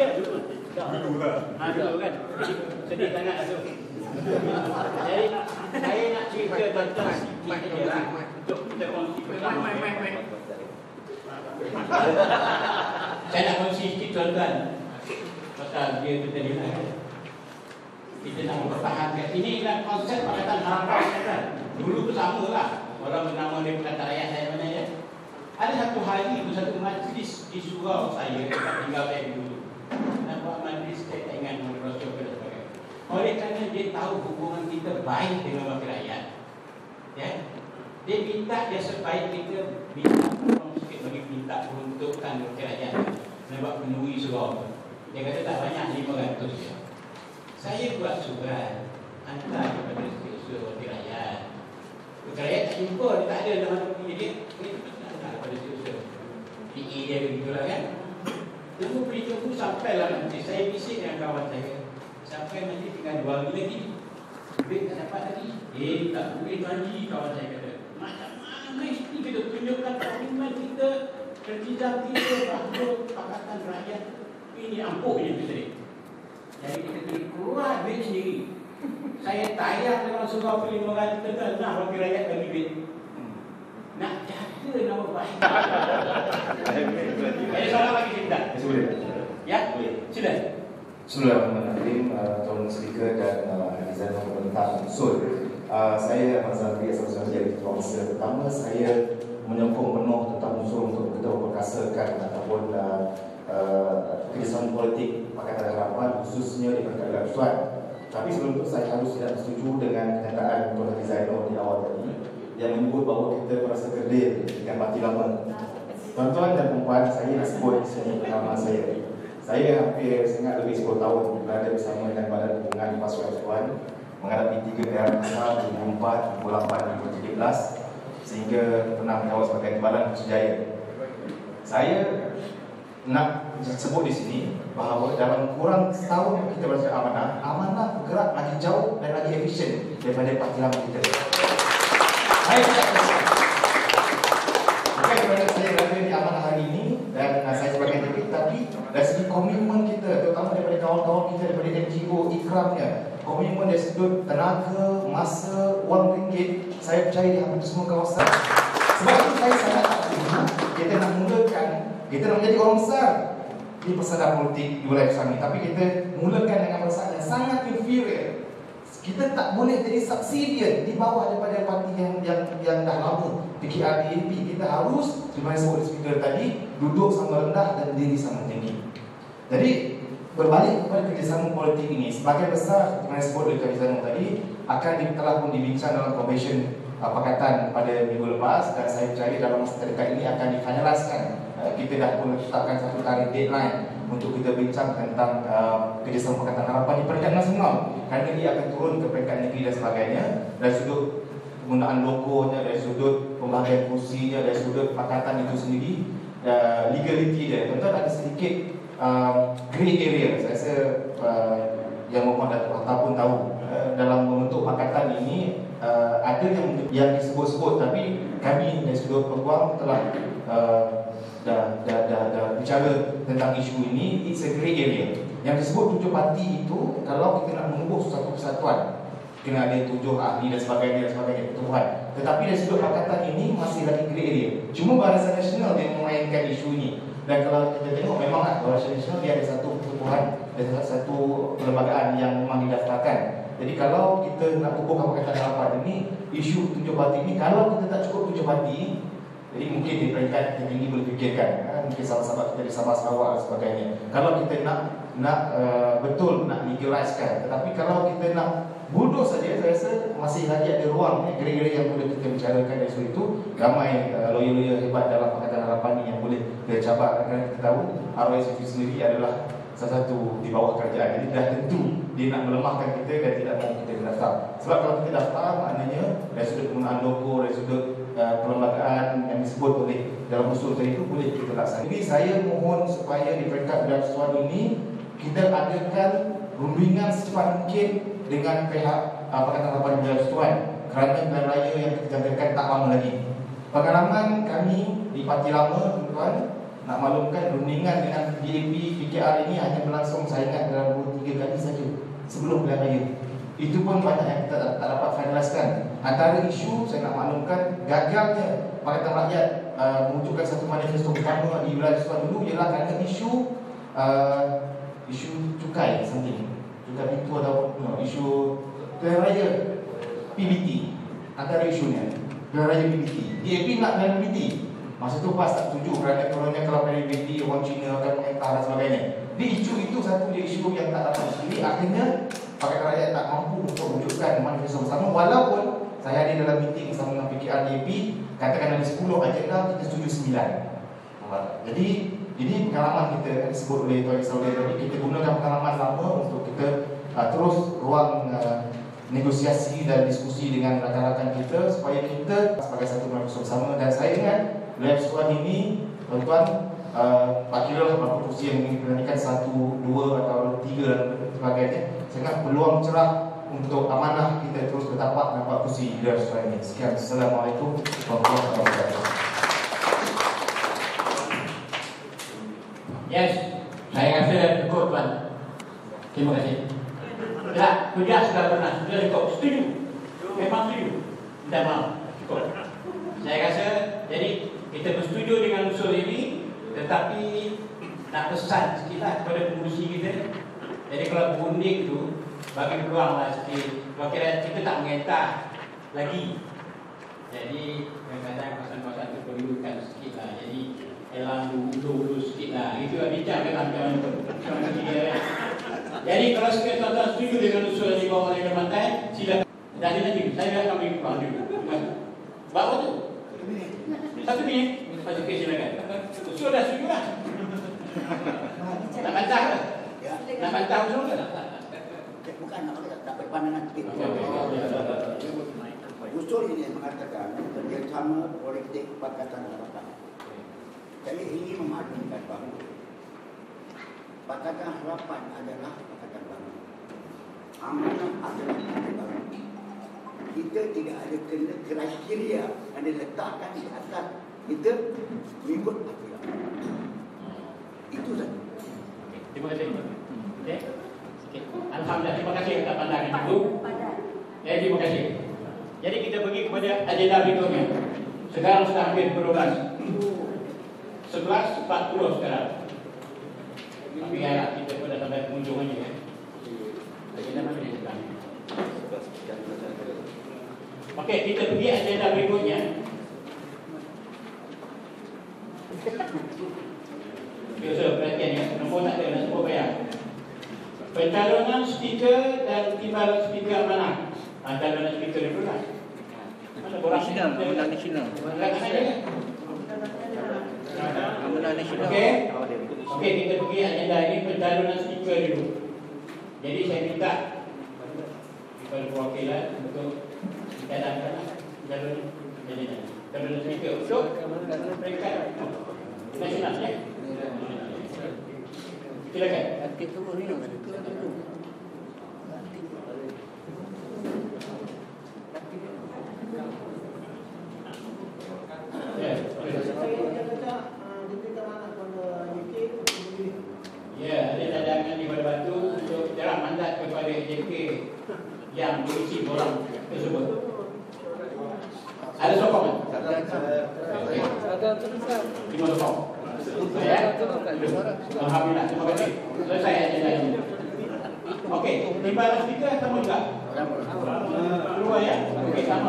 Saya nak kongsi sikit tuan-tuan pasal dia kita ni. Kita nak mempertahankan ini kan konsep Pakatan Harapan kan. Dulu tu sama lah. Orang bernama dia Pakatan Rakyat saya mana ya. Ada satu hari tu satu majlis di surau saya tinggal saya dulu. Saya tak ingat nama Rasul dan sebagainya. Oleh kerana dia tahu hubungan kita baik dengan wakil rakyat. Ya. Dia minta dia sebaik kita minta tolong sikit bagi minta peruntukan wakil rakyat. Buat penuhi surau. Dia kata tak banyak 500 je. Saya buat surat hantar kepada sekretar wakil rakyat. Wakil rakyat tak jumpa, dia tak ada dalam hati dia. Dia hantar kepada sekretar. PA dia begitulah kan. Tunggu pergi tunggu sampailah nanti Saya bisik dengan kawan saya. Sampai nanti tinggal dua hari lagi? Duit tak dapat lagi Eh tak. Boleh janji kawan saya kata. Macam mana mesti kita tunjukkan komitmen kita Kerjaan kita bahawa Pakatan Rakyat? Ini ampuh je kita ni Jadi kita kena keluar duit sendiri. Saya tayang dengan surau pilih mengaji Tengah nak wakil rakyat bagi duit. Nak jaga nama baik. Ada soalan lagi kita Boleh. Ya, sila. Bismillahirrahmanirrahim uh, Tuan Speaker dan uh, Designer Pemerintah Usul uh, Saya Ahmad Zafri Asal jadi Ketua Masa Pertama saya menyokong penuh tentang usul untuk kita memperkasakan ataupun uh, uh, kerjasama politik Pakatan Harapan khususnya di Dalam Suat Tapi sebelum itu saya harus tidak setuju dengan kenyataan Tuan Designer di awal tadi. Yang menyebut bahawa kita merasa kerdil dengan parti lama Tuan-tuan dan puan saya nak sebut sini nama saya saya hampir sangat lebih 10 tahun berada bersama dengan Badan Hubungan Pasukan Tuan menghadapi tiga daerah besar 2004, 2008, 2013 sehingga pernah menjawab sebagai Timbalan Sejaya. Saya nak sebut di sini bahawa dalam kurang setahun kita berada amanah, amanah bergerak lagi jauh dan lagi efisien daripada parti lama kita. Saya tidak kisah. Bukan kerana saya berada di amanah hari ini dan uh, saya sebagai deputi tapi dari segi komitmen kita terutama daripada kawan-kawan kita daripada NGO ikramnya. Komitmen dari sudut tenaga, masa, wang ringgit. Saya percaya di hampir semua kawasan. Sebab itu saya sangat tak setuju kita nak mulakan. Kita nak menjadi orang besar. Di persada politik di wilayah ini tapi kita mulakan dengan persada yang sangat inferior. Kita tak boleh jadi subsidian di bawah daripada parti yang yang yang dah lama. PKR DAP kita harus seperti sebut speaker tadi duduk sama rendah dan diri sama tinggi. Jadi berbalik kepada kerjasama politik ini. Sebagai besar oleh Tuan Zainul tadi akan telah pun dibincang dalam convention uh, pakatan pada minggu lepas dan saya percaya dalam masa terdekat ini akan difinaliskan. Uh, kita dah pun tetapkan satu tarikh deadline untuk kita bincang tentang uh, kerjasama Pakatan Harapan di peringkat nasional. Kerana dia akan turun ke peringkat negeri dan sebagainya. Dari sudut penggunaan logonya, dari sudut pembahagian kursinya, dari sudut pakatan itu sendiri uh, legality dia. Tuan-tuan ada sedikit uh, grey area saya rasa uh, yang Datuk Hatta pun tahu. Uh, dalam membentuk pakatan ini uh, ada yang yang disebut-sebut tapi kami dari sudut peguam telah uh, dah, dah, dah, dah bicara tentang isu ini. It's a grey area. Yang disebut tujuh parti itu kalau kita nak mengubuh satu kesatuan kena ada tujuh ahli dan sebagainya dan sebagainya ketuhan tetapi dari sudut pakatan ini masih lagi grey area. Cuma Barisan Nasional yang memainkan isu ini dan kalau kita tengok memang Barisan Nasional dia ada satu ketuhan ada satu perlembagaan yang memang didaftarkan jadi kalau kita nak kukuhkan Pakatan Harapan ini isu tujuh parti ini kalau kita tak cukup tujuh parti jadi mungkin di peringkat yang tinggi boleh fikirkan ha? Mungkin sahabat-sahabat kita di Sabah Sarawak dan sebagainya Kalau kita nak nak uh, betul nak legalizekan Tetapi kalau kita nak bodoh saja Saya rasa masih lagi ada ruang eh, Kira-kira yang boleh kita bicarakan dari itu Ramai uh, lawyer-lawyer hebat dalam Harapan Yang boleh kita cabar. Kerana kita tahu itu sendiri adalah salah satu di bawah kerajaan. Jadi dah tentu dia nak melemahkan kita dan tidak mahu kita daftar. Sebab kalau kita daftar maknanya Dari sudut penggunaan logo, dari sudut uh, perlembagaan yang disebut oleh dalam usul tadi itu boleh kita laksanakan. Jadi saya mohon supaya di peringkat berasuan ini Kita adakan rundingan secepat mungkin dengan pihak Pakatan Harapan Berasuan Kerana pilihan raya yang kita jangkakan tak lama lagi Pengalaman kami di parti lama tuan-tuan nak maklumkan rundingan dengan DAP PKR ini hanya berlangsung saya ingat dalam 2-3 kali saja sebelum pilihan raya. Itu pun banyak yang kita tak dapat finaliskan. Antara isu saya nak maklumkan gagalnya Pakatan Rakyat uh, mewujudkan satu manifesto pertama di wilayah Surat dulu ialah kerana isu uh, isu cukai something. Cukai itu atau no, isu pilihan raya PBT antara isunya. Pilihan raya PBT. DAP nak pilihan PBT. Masa tu PAS tak setuju kerana kononnya kalau PBT orang Cina akan mengentah dan sebagainya. Di isu itu satu dia isu yang tak dapat Jadi akhirnya Pakatan Rakyat tak mampu untuk wujudkan manifesto bersama walaupun saya ada dalam meeting bersama dengan PKR DAP katakan ada 10 agenda kita setuju 9. Jadi ini pengalaman kita yang disebut oleh Tuan Saudara tadi kita gunakan pengalaman lama untuk kita uh, terus ruang uh, negosiasi dan diskusi dengan rakan-rakan kita supaya kita sebagai satu manifesto bersama dan saya ingat dalam soalan ini tuan-tuan uh, Pak Kira lah berapa kursi yang diberanikan Satu, dua atau tiga dan sebagainya. Saya ingat peluang cerah untuk amanah kita terus bertapak nampak kursi di dalam soalan ini. Sekian, Assalamualaikum warahmatullahi wabarakatuh. Yes, saya rasa cukup tuan. Terima kasih. Tak, kerja sudah pernah, sudah cukup. Setuju. Memang setuju. Minta maaf. Cukup. Saya rasa, jadi kita bersetuju dengan usul ini, tetapi nak pesan sikitlah kepada pengurusi kita. Jadi kalau berunding tu, bagi peluang lah sikit. Kira kita tak mengentah lagi. Jadi kadang-kadang kawasan-kawasan tu perlukan sikit lah. Jadi elang dulu-dulu sikit lah. Itu yang bincang dengan macam tu. Macam tu dia. Jadi kalau sekali tuan-tuan setuju dengan usul yang dibawa oleh Kementerian, silakan. Dan ada lagi, saya akan beri peluang dulu. Bawa tu. Satu minit. Satu kes silakan. Usul dah setuju lah. Nak bantah ke? Nak bantah usul ke? bukan nak tak, berpandangan kita. Usul ini mengatakan kerjasama politik Pakatan Harapan. Jadi ini memaklumkan bahawa Pakatan Harapan adalah. Amanah adalah Pakatan Baru. Kita tidak ada kena kriteria yang diletakkan di atas kita mengikut apa Itu saja. Terima kasih. Okey. Okey. Alhamdulillah, terima kasih atas pandangan itu. Ya, terima kasih. Jadi kita pergi kepada agenda berikutnya. Sekarang sudah hampir pukul 12. 11.40 sekarang. Tapi ya, kita pun dah sampai penghujung aja ya. Agenda mana ni sekarang? Okey, kita pergi agenda berikutnya. Biasa perhatian ya, nombor tak ada, nak sebut bayar. Pencalonan speaker dan timbalan speaker mana? Pencalonan speaker itu lah. Mana borang Nasional, Amanah Nasional. Kat sana kan? Amanah Nasional. Okey. Okey, kita pergi agenda ini pencalonan speaker dulu. Jadi saya minta kepada perwakilan untuk dicadangkan calon jadi calon speaker untuk peringkat nasional ya. Silakan. Nanti turun ni. Turun dulu. Ya. Ya, ada cadangan di Pada Batu untuk jarak mandat JK yang berisi borang tersebut. Ada sokongan? Ada tulisan. Lima sokong. Ya. Alhamdulillah, terima kasih. Selesai agenda ini. Okey, timbalan speaker sama juga? Keluar ya? Okey, sama.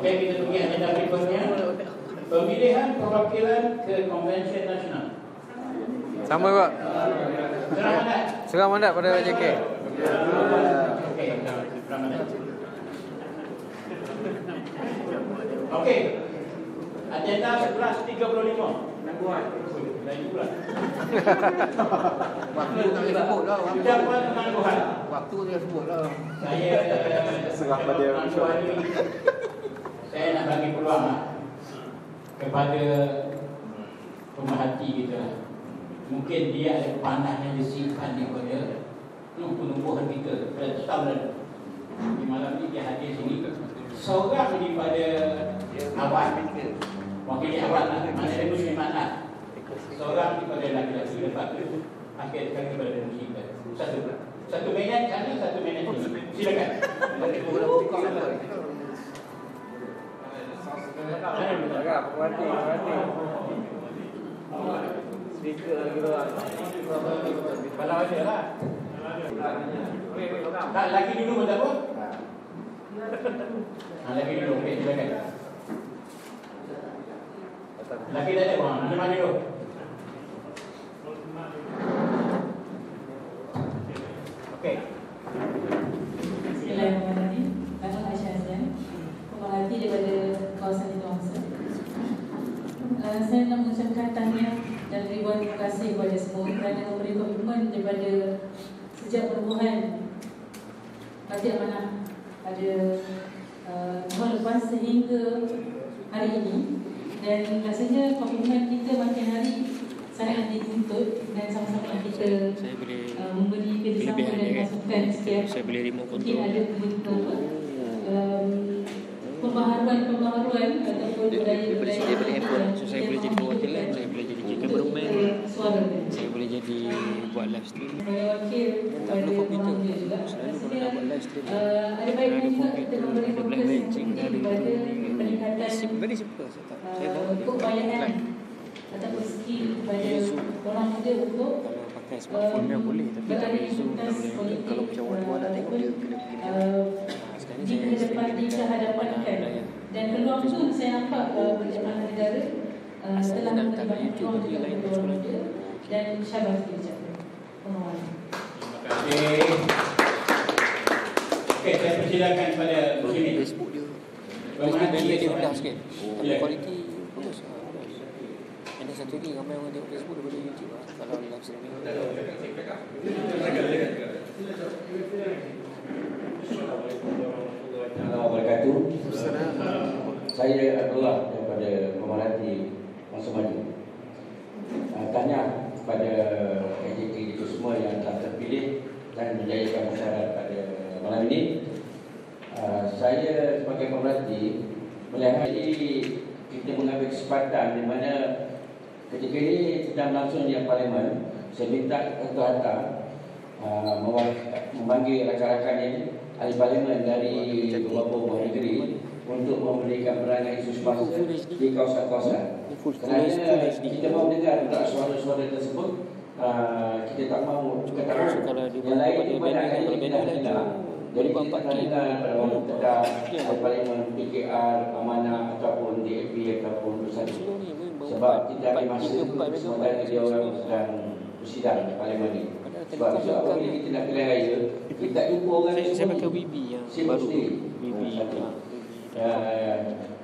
Okey, kita pergi agenda berikutnya. Pemilihan perwakilan ke Konvensyen Nasional. Sama pak. Serah mandat. Serah mandat pada JK. Mandat. Okey. Agenda 11.35. Lagi pula. Waktu tak boleh sebut lah. Ucapan penangguhan. Waktu dia sebut lah. Saya Serah pada Saya nak bagi peluang lah kepada pemerhati kita. Mungkin dia ada panah yang disimpan daripada lalu. Di malam ini dia hadir sini. Seorang daripada awak, wakil awak lah, mana ada muslimat lah. seorang kepada laki-laki lepas itu akhirkan kepada musibah. Satu satu minit sana, satu minit sini. Silakan. Agak berhati, berhati. Speaker lagi luar. Kalau ada lah. Tak lagi dulu tak apa. Ha, lagi dulu. Okey, silakan. Lagi tak ada bang. Mana mana dulu? Okey. Bismillahirrahmanirrahim. Nama Aisyah Azlan. Pemerhati daripada kawasan itu Wangsa. Uh, saya nak mengucapkan tahniah dan ribuan terima kasih kepada semua kerana memberi komitmen daripada sejak perubahan Parti Amanah pada uh, tahun lepas sehingga hari ini dan rasanya komitmen kita makin hari sangat dituntut dan sama-sama kita Saya boleh uh, memberi kerjasama dan kan? masukan setiap Saya boleh remote mungkin control. ada beberapa um, pembaharuan-pembaharuan ataupun Dia- dia boleh- budaya-budaya dia boleh handphone. So, saya boleh jadi perwakilan, saya boleh jadi. Saya boleh jadi buat live stream. saya wakil Tak kepada perlu komputer. orang Selalu kalau nak buat live stream. uh, ada baiknya Ada komputer, ada black magic, tinggi ada peningkatan Very simple. Saya tak. Saya uh, bawa live. ataupun skill kepada Dia orang muda untuk Kalau pakai smartphone dia boleh tapi tak boleh zoom tak boleh kalau macam orang-orang nak tengok dia kena pergi dia. Sekarang saya di kehadapankan dan peluang tu saya nampak uh, Perjalanan Negara Asal telah nak memberi letak banyak YouTube peluang di juga lain kepada sekolah. orang muda dan syabas ucapkan pengawalan Terima kasih. Okey, saya persilakan kepada Muslimin. Facebook dia. Facebook dia seorang. rendah sikit. Oh, Ya. kualiti bagus. Ah, bagus. Ada satu lagi ramai orang tengok Facebook daripada YouTube lah. Kalau live streaming. Assalamualaikum wabarakatuh. Saya Abdullah daripada Pemerhati Masa Maju. Uh, tanya kepada AJK itu semua yang telah terpilih dan menjayakan masyarakat pada malam ini. Uh, saya sebagai pemerhati melihat ini kita mengambil kesempatan di mana ketika ini sedang berlangsung di parlimen saya minta Ketua Hatta uh, mewa- memanggil rakan-rakan ini ahli parlimen dari beberapa buah negeri untuk memberikan perangai isu semasa di kawasan-kawasan. Full- full- Kerana full HD. kita mahu dengar juga suara-suara tersebut, uh, kita tak mahu kita tak mahu kalau dia yang lain buat itu pada banyak banner, kali kalau kita lain dengar. tu, Jadi dia kita 4K. tak dengar pada orang tedah Ya. parlimen PKR, amanah ataupun DAP ataupun pun baru Sebab tidak ada masa sementara dia orang sedang bersidang di parlimen ni. Sebab apabila ni. kita nak pilihan raya, kita tak jumpa orang Saya, pakai. WB yang baru. WB. Oh, satu.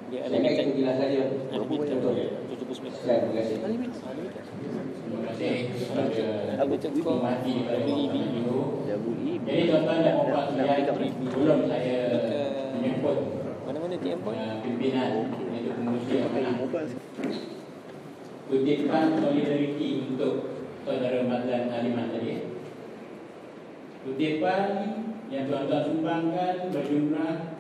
Ya, ya. Dia saja. Unlimited. Betul. 70 meg. Sekian, terima kasih. Unlimited. Terima kasih Aku WB. kawasan itu. WB. Jadi tuan-tuan dan puan sekalian, sebelum saya menyebut Mana-mana TM point. uh, pimpinan iaitu pengurusi amanah kutipan solidariti untuk saudara Madlan Aliman tadi. Kutipan yang tuan-tuan sumbangkan berjumlah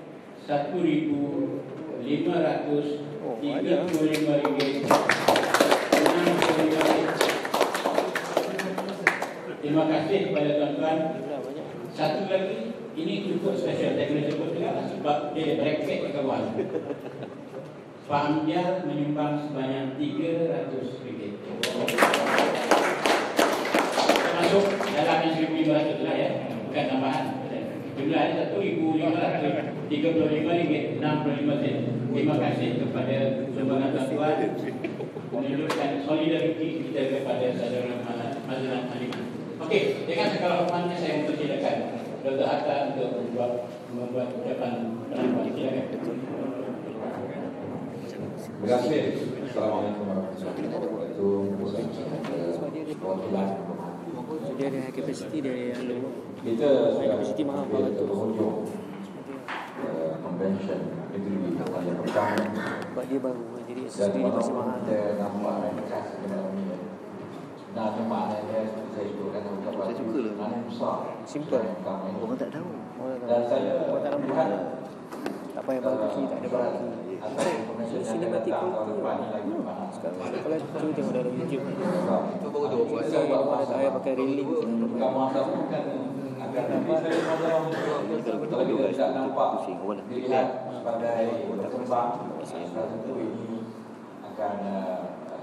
RM1,535 Terima kasih kepada tuan-tuan. Satu lagi Ini cukup special. Saya kena sebut juga lah, Sebab dia bracket ke kawan. Pak Amjad menyumbang sebanyak RM300 Termasuk dalam yang RM1,500 lah ya? Bukan tambahan. Jumlahnya RM1,535 65 sen Terima kasih kepada sumbangan tuan-tuan Menunjukkan solidariti kita kepada saudara Mazlan Aliman Okey, dengan segala hormatnya saya mempersilakan Dr. Hatta untuk membuat membuat ucapan penampilan. Silakan. Terima kasih. Assalamualaikum warahmatullahi wabarakatuh. Dia ada dia ada yang low. kita sudah capacity mahal ke penghujung uh, convention negeri yang pertama Sebab dia baru. Jadi dan SSD dia masih walaupun mahal. kita nampak ringkas malam ini Nada maknanya seperti saya sebutkan dalam ucapan Saya suka lah. Nada besar Simple. yang. Orang tak tahu. Orang tak Dan tahu. saya Orang tak nampak. melihat Tak payah barbecue, tak ada barbecue. Atau information yang akan datang tahun depan ni lagi panas. Sekarang kalau cuba tengok dalam YouTube. Itu baru dua buat. Saya pakai railing tu. Kamu asal kalau kita nampak dilihat sebagai satu ini akan uh,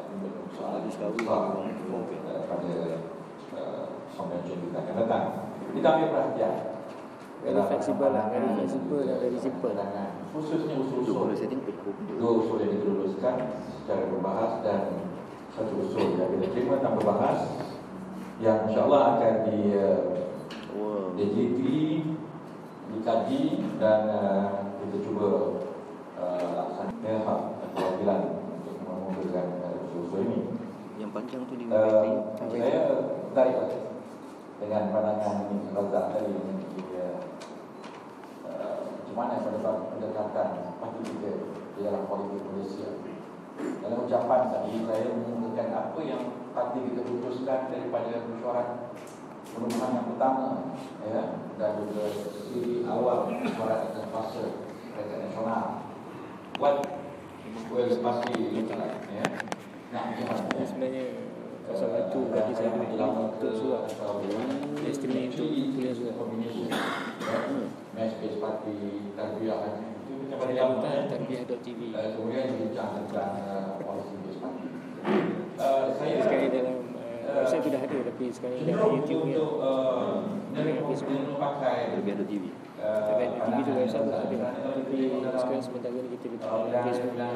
memberi soalan besar uh, pada uh, convention kita akan datang. Kita ambil perhatian. Very flexible lah, very flexible dan very simple. Khususnya usul-usul Dua usul yang diluluskan secara berbahas dan satu usul yang kita terima dan berbahas yang insyaAllah akan di uh, diteliti, dikaji dan uh, kita cuba uh, laksanakan hak perwakilan untuk uh, usul-usul ini. Yang panjang tu di Uh, saya tertarik dengan pandangan Razak tadi dia uh, macam mana pendekatan parti kita di dalam politik Malaysia. Dalam ucapan tadi saya mengumpulkan apa yang parti kita putuskan daripada mesyuarat perumahan yang pertama ya dan juga siri awal mesyuarat akan fasa Perikatan Nasional. Buat well pasti ya. Nah, macam mana? ya? Sebenarnya pasal itu bagi saya duit untuk surat. Estimate untuk tulis surat. Match base party tarbiyah itu kita pada Saya lama bukan ya. tarbiyah.tv. Eh, Kemudian bincang tentang policy base party. Saya Sekarang dalam website tu dah ada tapi sekarang dah ada YouTube ni. untuk uh, menerima pakai Tarbiyah.tv. uh, Tarbiyah.tv tu website tu pandangan ada. Tapi sekarang sementara ni kita letak Facebook dan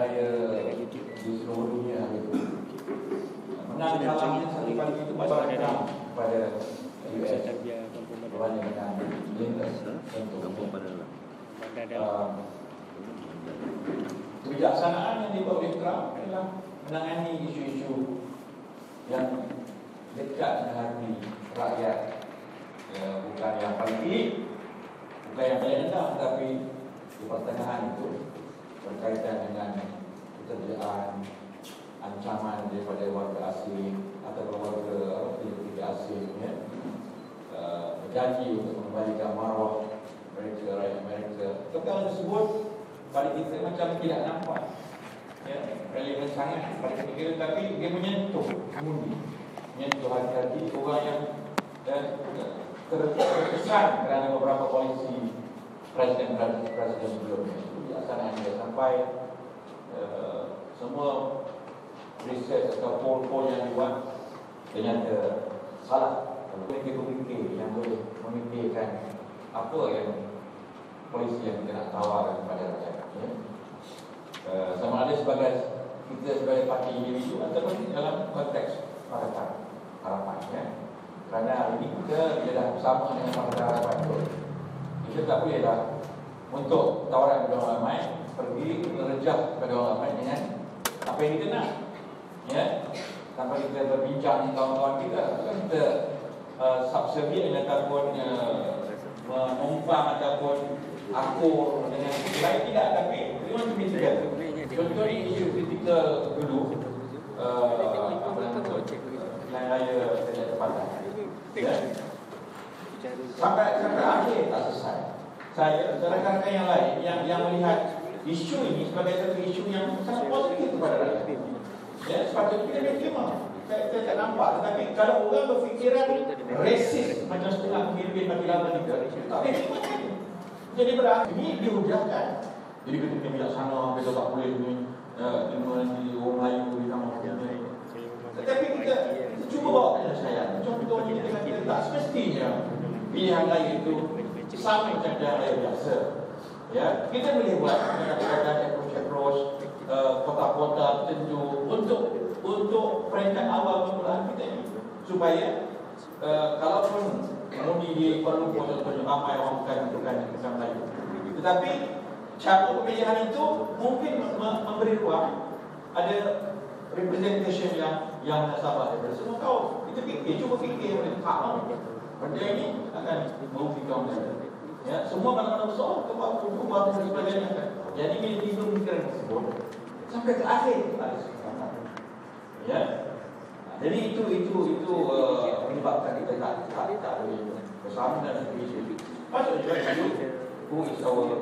YouTube. di seluruh dunia gitu. Menang Sudah kalah cari satu kali itu pada ada pada Website US tarbiyah kampung Lintas tentu. Madang Uh, kebijaksanaan yang dibawa oleh Trump adalah menangani isu-isu yang dekat dengan hati rakyat. Ya, bukan yang paling tinggi bukan yang paling rendah tetapi di pertengahan itu berkaitan dengan keterjaan ancaman daripada warga asing atau warga apa tidak asing ya. Uh, berjanji untuk mengembalikan maruah mereka rakyat Amerika. Perkara tersebut pada kita macam tidak nampak ya, relevan sangat pada kita tapi dia menyentuh mundi menyentuh hati-hati orang yang dan ter- terkesan kerana beberapa polisi presiden presiden sebelumnya. Itu biasanya dia sampai uh, semua research atau poll-poll yang dibuat ternyata salah. Pemikir-pemikir yang boleh memikirkan apa yang polisi yang kita nak tawarkan kepada rakyat ya. uh, sama ada sebagai kita sebagai parti individu ataupun dalam konteks harapan harapan ya. kerana ini kita bila dah bersama dengan partai harapan itu kita tak boleh dah untuk tawaran kepada orang ramai pergi merejah kepada orang ramai dengan apa yang kita nak. Ya? Tanpa kita berbincang dengan kawan-kawan kita kita uh, subservient ataupun uh, menumpang ataupun akur dengan baik tidak tapi we want to be together contohnya isu kritikal dulu uh, apa nama pilihan raya saya tempatan ya sampai sampai akhir tak selesai. Saya dan rakan-rakan yang lain yang yang melihat isu ini sebagai satu isu yang sangat positif kepada rakyat. Ya sepatutnya kita boleh terima. Saya, saya tak nampak. Tetapi kalau orang berfikiran resis macam setengah pemimpin bagi lama kita tak boleh terima jadi berarti ini dihujahkan jadi kita kena bijaksana kita tak boleh ni uh, di orang Melayu di nama tetapi kita, kita cuba bawa penyelesaian contohnya kita kata tak semestinya pilihan raya itu sama macam pilihan raya biasa. Ya kita boleh buat kadang-kadang approach-approach uh, kota-kota tertentu untuk untuk peringkat awal permulaan kita ini. Supaya uh, kalaupun mengundi di Kuala Lumpur contohnya ramai orang bukan bukan bukan Melayu. Tetapi cara pemilihan itu mungkin mem- memberi ruang ada representation yang yang nasabah daripada semua kaum kita fikir cuba fikir boleh faham benda ini akan merugikan mereka Ya, semua mana-mana besar, kebab, kubah, dan sebagainya. Jadi bila tiba pemikiran tersebut, sampai ke akhir ada. Ya. Jadi itu itu itu uh, menyebabkan kita tak tak tak boleh bersama dan isu. Masuk juga isu who is our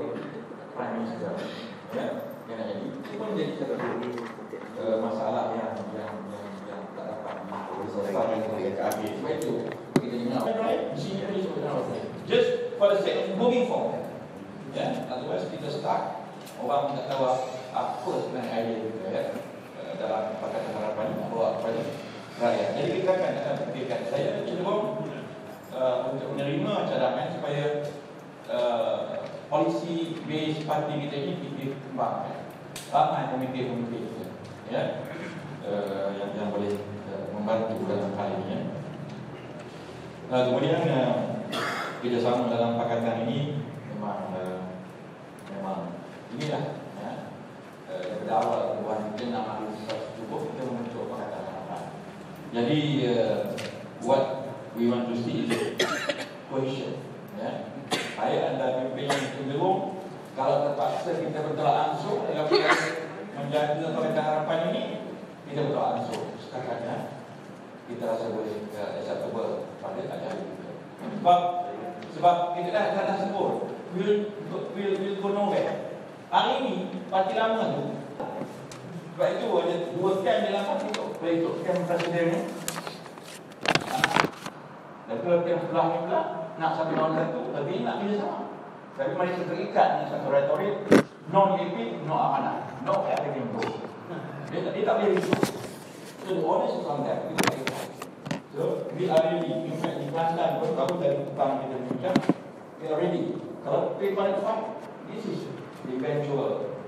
prime minister. Ya. yang jadi. Itu pun jadi satu uh, masalah yang yang yang, yang tak Just for the sake of moving forward. Ya, yeah? otherwise kita start orang tak tahu apa sebenarnya idea kita ya uh, dalam pakatan harapan ini bawa kepada rakyat. Jadi kita akan fikirkan saya cenderung uh, untuk menerima cadangan supaya uh, polisi base parti kita ini kita kembangkan. Ramai komite-komite kita ya uh, yang yang boleh membantu dalam hal ini ya. Uh, kemudian uh, kerjasama dalam pakatan ini memang uh, memang inilah ya. Uh, daripada awal Tuhan kita nak mahu cukup kita membentuk pakatan harapan. Jadi uh, what we want to see is cohesion. Ya. Saya anda pimpin yang cenderung kalau terpaksa kita bertolak ansur dalam menjaga pakatan harapan ini kita bertolak ansur sekarang kita rasa boleh uh, acceptable pada ajaran kita. Sebab sebab kita dah dah sebut will will will go nowhere. Hari ini parti lama tu sebab itu ada dua camp dalam parti tu. Baik itu camp presiden ni. Dan kalau camp sebelah ni pula nak sampai lawan satu, tapi nak kerja sama. Tapi mereka terikat dengan satu retorik non epic, no amanah, no everything go. Dia, dia tak boleh risau. So the is on that. Kita tak risau. So we are ready. In fact, di Kelantan pun, baru dari petang kita bincang, we are ready. Kalau pay pada fight, this is the eventual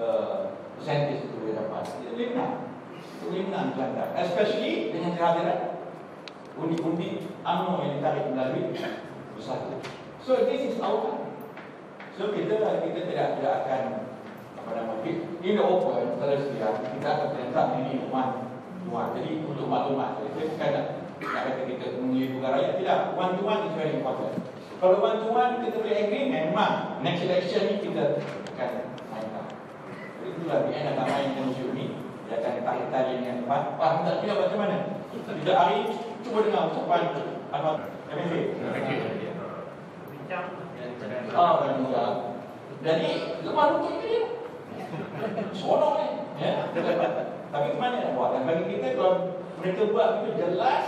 uh, percentage itu dia dapat. Kita boleh menang. Kita boleh menang di Kelantan. Especially dengan kehadiran undi-undi UMNO yang ditarik melalui bersatu. So this is our time. So kita kita tidak tidak akan apa nama in the open terus dia kita akan perintah ini umat umat. Jadi untuk maklumat saya bukan nak nak kata kita mengibu rakyat tidak. One to one is very important. Kalau one to one kita boleh agree memang next election ni kita akan mainkan. Jadi itulah dia nak main dengan isu ni. Dia akan tarik tali dengan depan. Ah, tak kira macam mana. Tidak hari cuba dengar ucapan Ahmad MFA. Oh, bincang. Jadi lemah lutut dia. Sonok ni. Ya. Tapi ke mana nak buat? Dan bagi kita kalau mereka buat itu jelas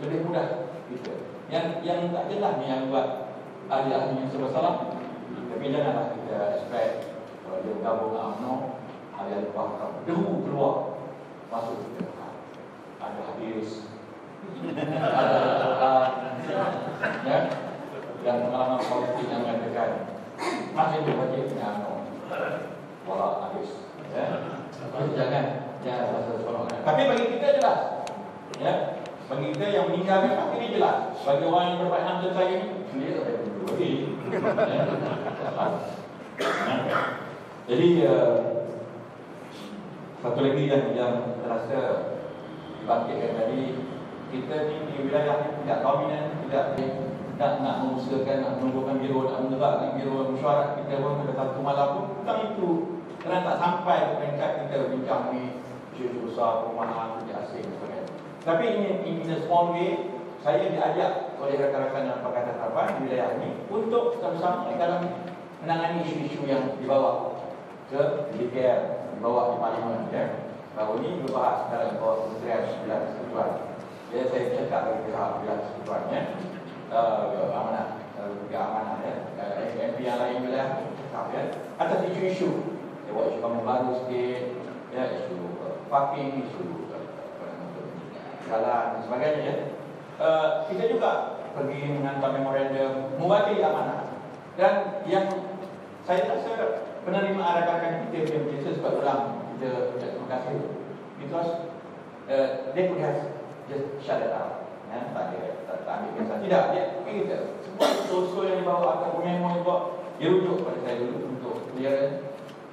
lebih mudah kita. Yang yang tak jelas ni yang buat ahli-ahli yang bersalah. Tapi janganlah kita expect kalau dia bergabung dengan UMNO ahli-ahli faham. Deru keluar masuk kita. Ada hadis ada ya dan pengalaman politik yang mengatakan masih berwajib dengan walau habis ya jangan seronok tapi bagi kita jelas. Ya. Bagi kita yang meninggalkan parti ini jelas. Bagi orang yang berbaik hantar saya ini dia tak ada jadi uh, satu lagi yang yang terasa dibangkitkan tadi kita ni di wilayah ni tidak dominan, tidak nak nak mengusahakan, nak menunggukan biro, nak menegakkan biro mesyuarat kita pun pada satu malam pun tentang itu. Kerana tak sampai ke peringkat kita bincang ni isu besar, perumahan, kerja asing sebagainya. Tapi ini in a small way, saya diajak oleh rakan-rakan yang Pakatan Harapan di wilayah ini untuk bersama-sama dalam menangani isu-isu yang dibawa ke DPR, dibawa di Parlimen. Ya. Baru ini berbahas dalam bawah Kementerian Sembilan Persekutuan Ya, saya cakap bagi pihak pihak sebenarnya uh, amanah, uh, amanah ya, uh, MP yang lain cakap ya, atas isu-isu, ya, buat isu kamu baru sikit, ya, isu parking, isu jalan dan sebagainya ya. Uh, kita juga pergi menghantar memorandum mewakili amanah dan yang saya rasa penerima arahan kita punya biasa sebab ulang kita ucap terima kasih because uh, they could have just shut it out. Ya, tak ada, tak, tak ambil kisah. Tidak, dia kita semua usul yang dibawa atau memo yang dibawa dia rujuk pada saya dulu untuk clearance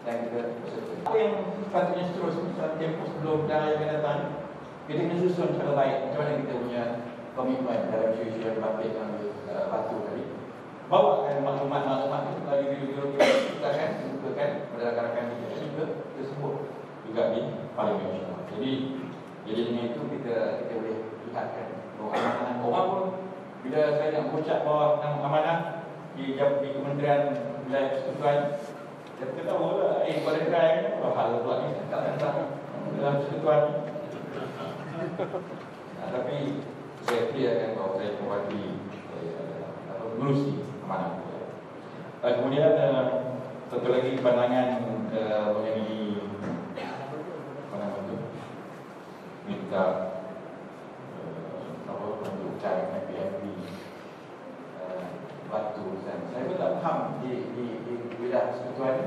dan kita bersetuju. Apa yang sepatutnya seterusnya dalam tempoh sebelum dan yang akan datang kita kena susun secara baik macam mana kita punya komitmen dalam isu-isu yang dibangkitkan oleh uh, batu tadi. Bawakan maklumat-maklumat itu bagi video-video kita akan bukakan kepada rakan-rakan kita juga tersebut juga di Parlimen Jadi jadi dengan itu kita kita boleh lihatkan amanah orang pun bila saya nak berucap bahawa amanah di, di Kementerian Wilayah Persekutuan Pun tahu lah, eh pada gerai ni, apa hal pula ni, dalam persekutuan. Nah, tapi saya clearkan bahawa saya mewakili eh, apa, menerusi amanah. Uh, kemudian uh, satu lagi pandangan uh, mengenai apa nama tu minta uh, apa menunjukkan MPMP uh, batu saya pun tak faham di di persekutuan ni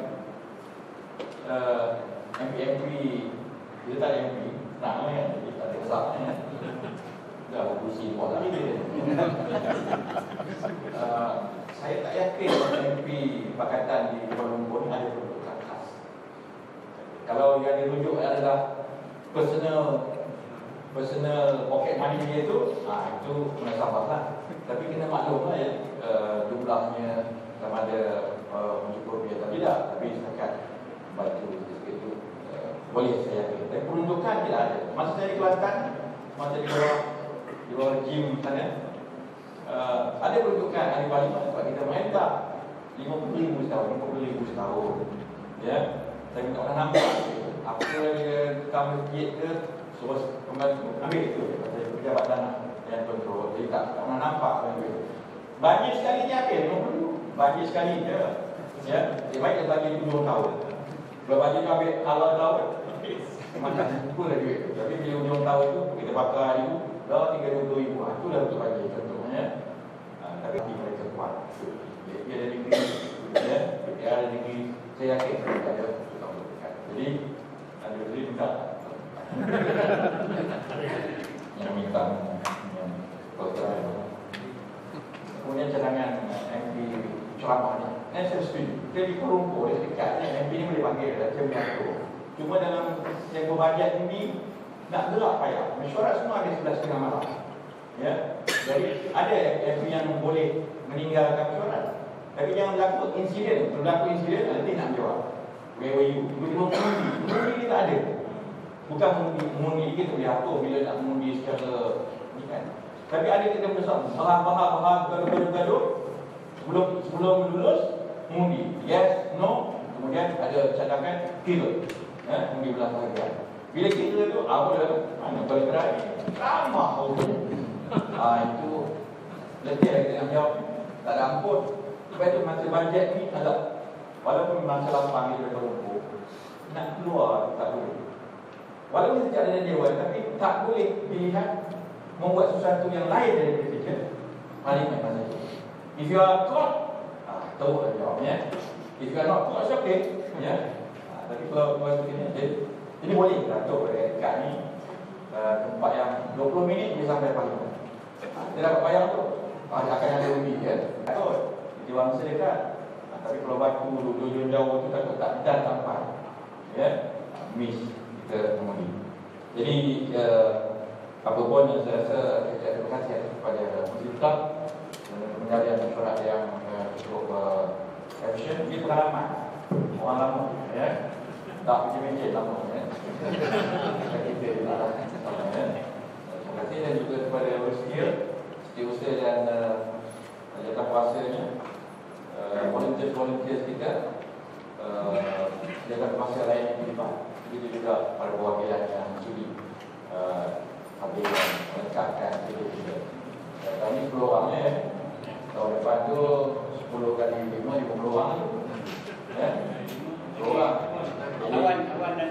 uh, MPMP dia tak ada MP senang kan jadi tak ada kesal kan dah berkursi buat lagi dia uh, saya tak yakin MP Pakatan di Kuala Lumpur ada peruntukan khas. Kalau yang dirujuk adalah personal personal pocket money dia tu, ah itu menasabah lah. Tapi kena maklum lah ya, uh, jumlahnya sama ada uh, mencukupi atau tidak. Tapi setakat sikit itu uh, boleh saya yakin. Tapi peruntukan tidak ada. Masa saya di Kelantan, masa di bawah di bawah gym sana, uh, ada peruntukan. Ahli parlimen sebab kita main tak? 50 ribu setahun, 50 ribu setahun. Ya, saya tak pernah nampak apa dia tukang masjid ke suruh pembantu ambil itu. Pasal pejabat tanah yang kontrol jadi tak, pernah nampak. Bagi sekali habis 50 ribu bagi sekali je ya, dia baik dia bagi 20 tahun kalau bagi tu ambil halal tahun macam tu lah duit tapi bila ujung tahun tu kita bakar ribu dah tinggal 20 ribu ha, itu dah untuk bagi contohnya ha, tapi mereka kuat dia, dia ada negeri ya, dia ada negeri saya yakin dia ada berdekat jadi ada negeri minta yang minta kemudian cadangan ceramah ni dan saya setuju dia di Kuala Lumpur dia dekat MP ni boleh panggil dia dia mengatur cuma dalam tempoh bajet ini nak gerak payah. Mesyuarat semua ada sebelah setengah malam. Ya? Jadi ada MP yang boleh meninggalkan mesyuarat. Tapi jangan berlaku insiden berlaku insiden nanti nak jawab. Where were you? Belum mengundi mengundi ni tak ada. Bukan mengundi mengundi kita boleh atur bila nak mengundi secara ni kan. Tapi ada kita besar bahag-bahag gaduh-gaduh sebelum sebelum lulus mengundi yes no. Kemudian ada cadangan kira eh, mengundi belah bahagian. Bila kira tu apa dia mana boleh berai ramah orang. Ah itu letih lagi nak jawab tak ada ampun. Sebab itu masa bajet ni agak walaupun masa lapang dia berkumpul nak keluar tak boleh. Walaupun sejak ada dewan tapi tak boleh dilihat membuat sesuatu yang lain dari ketika parlimen masa itu if you are caught ah, tahu lah jawabnya if you are not caught it's okay ya? Ah, tapi kalau buat begini jadi ini boleh Datuk dekat ni. Uh, tempat yang 20 minit dia sampai parlimen ah, dia dapat bayar tu. Ah, akan ada rugi kan? Datuk di wangsa dekat. Ah, tapi kalau batu duduk jauh tu takut tak dan sampai ya? Miss kita mengundi jadi uh, apa pun saya rasa saya terima kasih kepada Menteri Tetap dan penyalian mesyuarat yang uh, cukup uh, efisien ini pengalaman orang lama ya tak mencet-mencet lama ya kita lah ya. terima kasih dan juga kepada Rustia Setiausaha dan uh, jatah kuasanya uh, volunteers-volunteers kita uh, jatah kuasa lain yang terlibat begitu juga para perwakilan yang sudi uh, habis hidup kita. Dan kami 10 orang ya. Tahun depan tu 10 kali 5, 50 orang tu. Ya. 10 orang. Awan, awan dan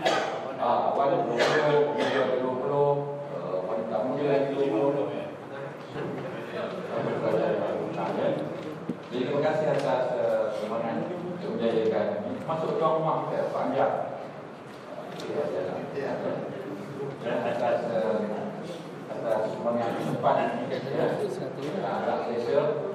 Ah, awan 20, dia ada 20, uh, wanita muda lagi 20. Kami belajar yang benar, ya. Jadi terima kasih atas uh, semangat untuk menjayakan ini. Masuk ke rumah kita panjang. Uh, ya, ya, ya. atas uh, atas semangat cepat ya. Agak selesa.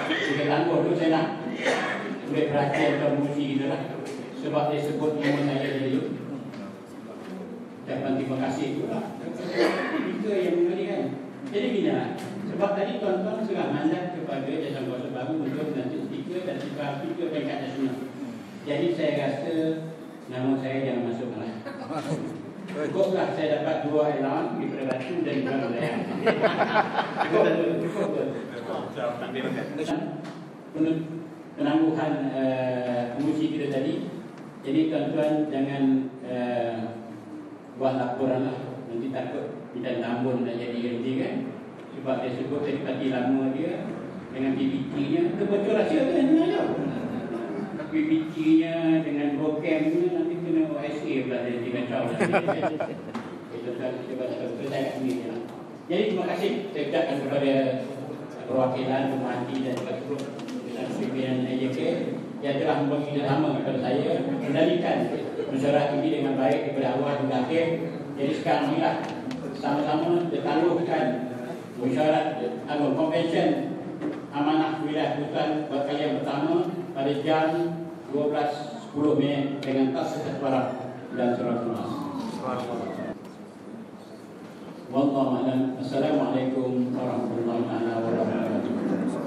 kita tangguh tu saya nak ambil perhatian ke pengurusi kita lah. Sebab dia sebut nama saya tadi. ucapan terima kasih itu lah. Speaker yang memberi kan. Jadi bila sebab tadi tuan-tuan sudah mandat kepada jasa kuasa baru untuk nanti speaker dan speaker peringkat nasional. Jadi saya rasa nama saya jangan masuk lah. Cukuplah saya dapat dua allowance di Batu dan di. Cukup cukup Cukup penangguhan uh, kita tadi. Jadi tuan-tuan jangan uh, buat laporan lah. Nanti takut kita nambun nak jadi ganti kan. Sebab dia sebut tadi parti lama dia dengan PPT-nya. Kebocor rahsia tu yang tengah PPT-nya dengan program-nya nanti kena OSA pula dia jadi kacau lah. Tuan-tuan kita baca ya. Jadi terima kasih saya ucapkan kepada perwakilan pemerhati dan seluruh pimpinan AJK yang telah memberi ilham kepada saya mengendalikan mesyuarat ini dengan baik daripada awal hingga akhir. Jadi sekarang inilah sama-sama ditaluhkan mesyuarat atau konvensyen amanah wilayah hutan bakal yang pertama pada jam 12.10 Mei dengan tas kesetuaran dan surat والله أعلم. السلام عليكم ورحمة الله تعالى وبركاته.